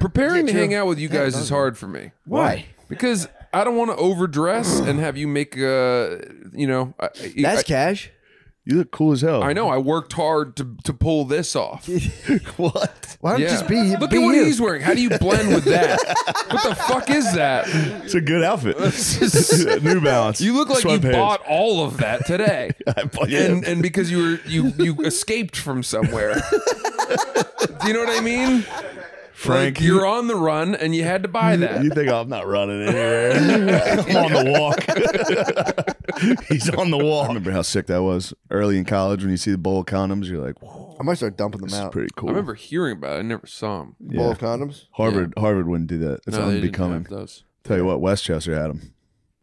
Preparing to hang out with you guys is hard for me Why? because I don't want to overdress and have you make uh you know I, That's I, cash. You look cool as hell. I know I worked hard to to pull this off. what? Why don't you Yeah. just be? Look be at what you? he's wearing. How do you blend with that? what the fuck is that? It's a good outfit. New Balance. You look like you Sweatpants. bought all of that today. I bought- yeah. and and because you were you you escaped from somewhere. Do you know what I mean? Frank, like you're on the run and you had to buy that. You think I'm not running anywhere? I'm on the walk. He's on the walk. I remember how sick that was early in college when you see the bowl of condoms. You're like, Whoa, I might start dumping them this is out. pretty cool. I remember hearing about it. I never saw him. Bowl of condoms. Harvard, Harvard wouldn't do that. It's No, they didn't unbecoming. have those. Tell you what, Westchester had them.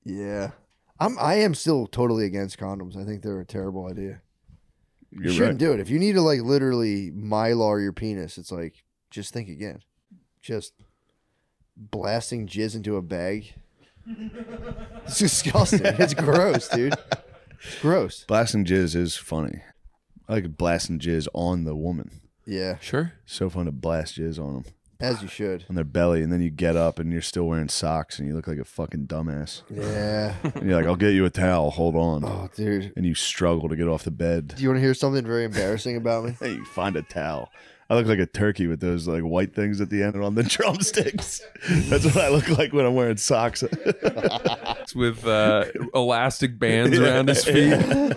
Yeah, I'm. I am still totally against condoms. I think they're a terrible idea. You You're shouldn't right. do it. If you need to like literally mylar your penis, it's like just think again. Just blasting jizz into a bag. It's disgusting. it's gross, dude. It's gross. Blasting jizz is funny. I like blasting jizz on the woman. Yeah, Sure. So fun to blast jizz on them as you should. on their belly, and then you get up and you're still wearing socks, and you look like a fucking dumbass. Yeah. And you're like, "I'll get you a towel. Hold on." Oh, dude. And you struggle to get off the bed. Do you want to hear something very embarrassing about me? Hey, you find a towel. I look like a turkey with those like white things at the end on the drumsticks. That's what I look like when I'm wearing socks. With uh, elastic bands around his feet. and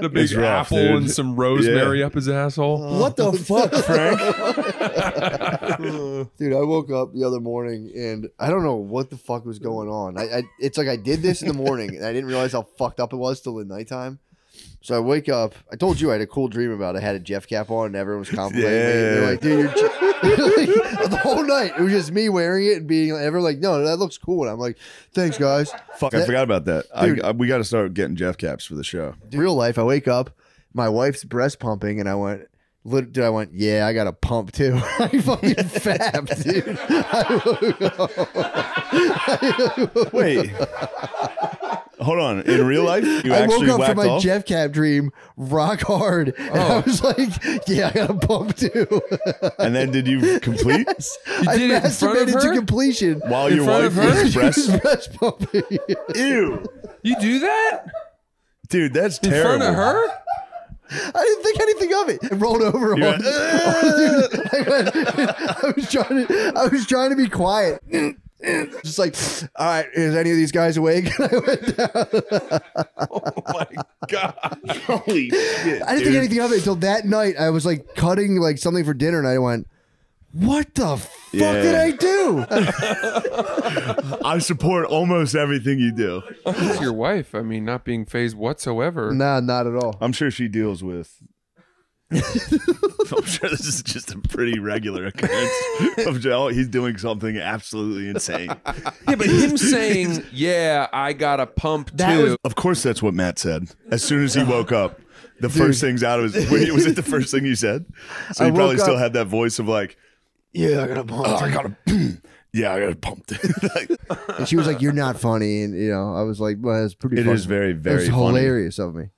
a big It's rough, apple dude. and some rosemary up his asshole. what the fuck, Frank? Dude, I woke up the other morning and I don't know what the fuck was going on. I, I it's like I did this in the morning and I didn't realize how fucked up it was till the nighttime. So I wake up. I told you I had a cool dream about. It. I had a Jeff cap on and everyone was complimenting me. They're like, "Dude, you're Je-" like, the whole night it was just me wearing it and being like, everyone like, no, that looks cool. And I'm like, thanks, guys. Fuck, I forgot about that. Dude. I, we got to start getting Jeff caps for the show. Real life, I wake up, my wife's breast pumping, and I went. Dude, I went, yeah, I got a pump too. I fucking fab, dude. Wait, hold on. In real life, you I actually woke up from my off? Jeff cap dream rock hard. And I Oh. was like, yeah, I got a pump too. and then did you complete I did it in front of masturbated to completion. while In your front wife of her? was breast? breast pumping. Ew, You do that? dude, that's In terrible. front of her? I didn't think anything of it. I rolled over. You're on- like, dude, I, went- I was trying to. I was trying to be quiet. Just like, all right, is any of these guys awake? I went. Oh my god. Holy shit! I didn't think anything of it until that night. I was like cutting like something for dinner, and I went, "What the fuck did I do?" I support almost everything you do. It's your wife. I mean, not being phased whatsoever. nah, not at all. I'm sure she deals with. I'm sure this is just a pretty regular occurrence. Of Joe, he's doing something absolutely insane. Yeah, but him saying, "Yeah, I got a pump That too." was- Of course, that's what Matt said. As soon as he woke up, the first things out of his wait, was it the first thing you said? So I he probably woke still up- had that voice of like, Yeah, I got a pump. oh, I got to, yeah, I got to pump. Like, And she was like, "You're not funny," and you know, I was like, "Well, it's pretty." It funny. is very, It very was funny. hilarious of me.